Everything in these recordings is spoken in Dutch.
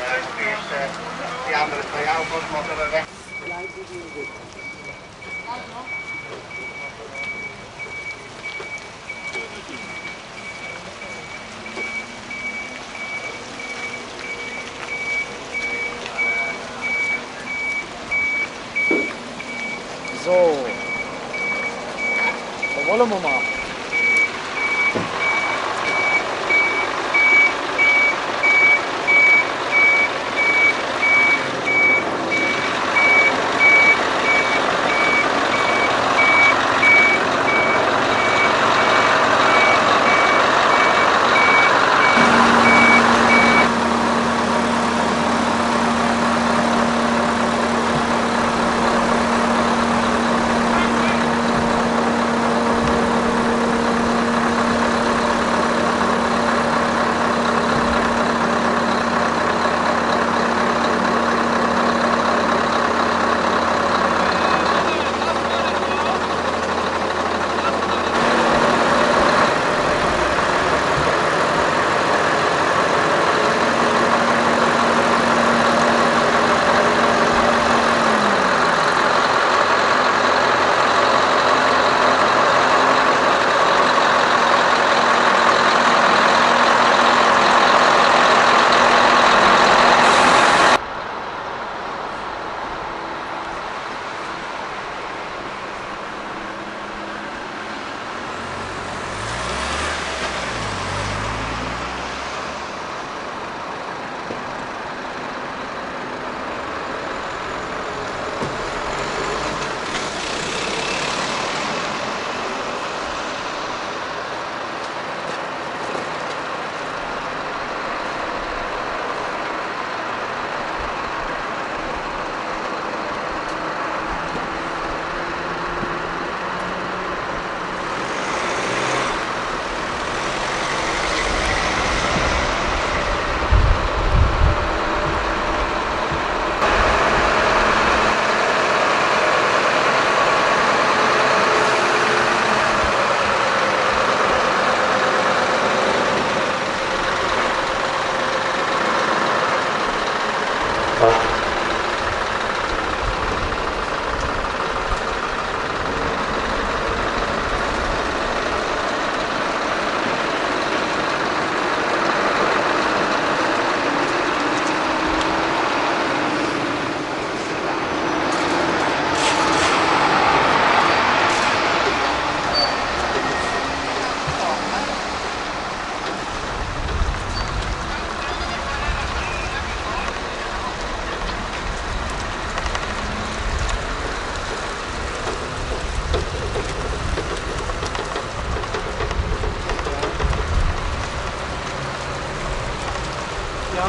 uh, is uh, die andere twee moeten we weg. Da wollen wir mal.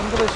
Die andere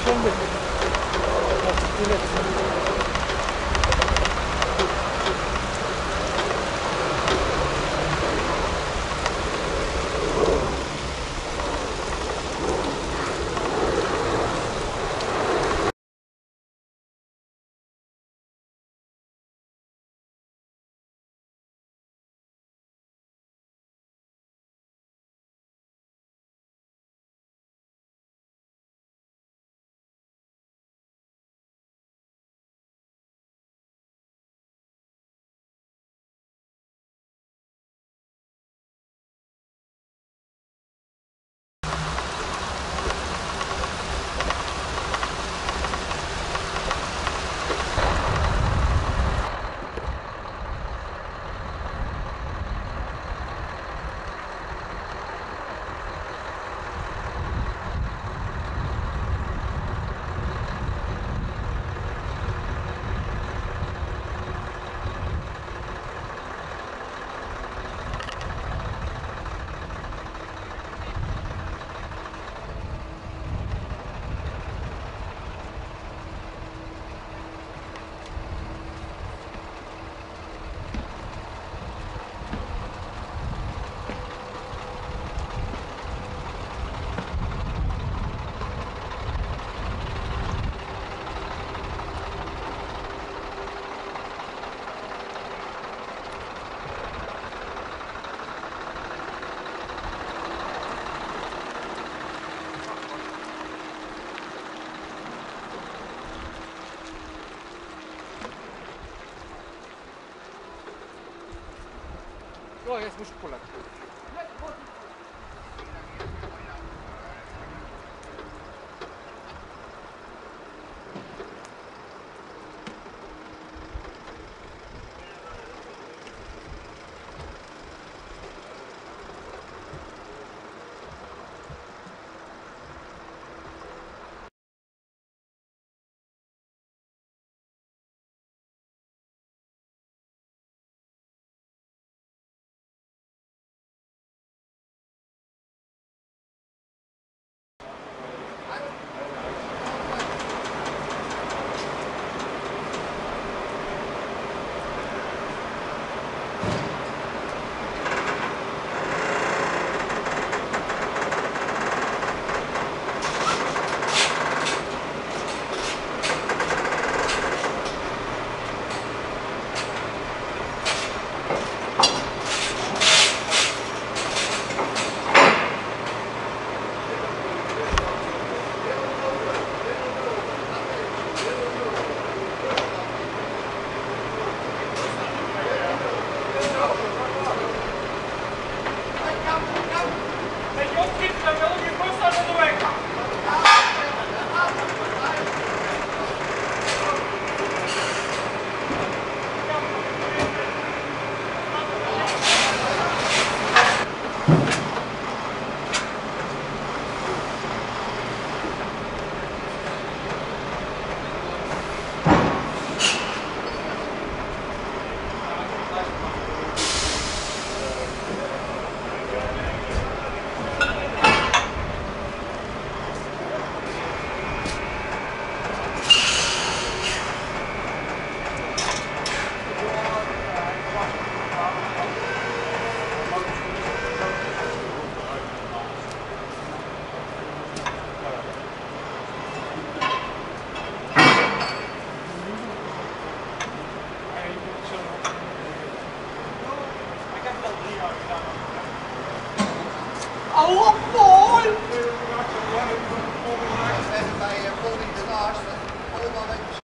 O, jest, muszę kulać.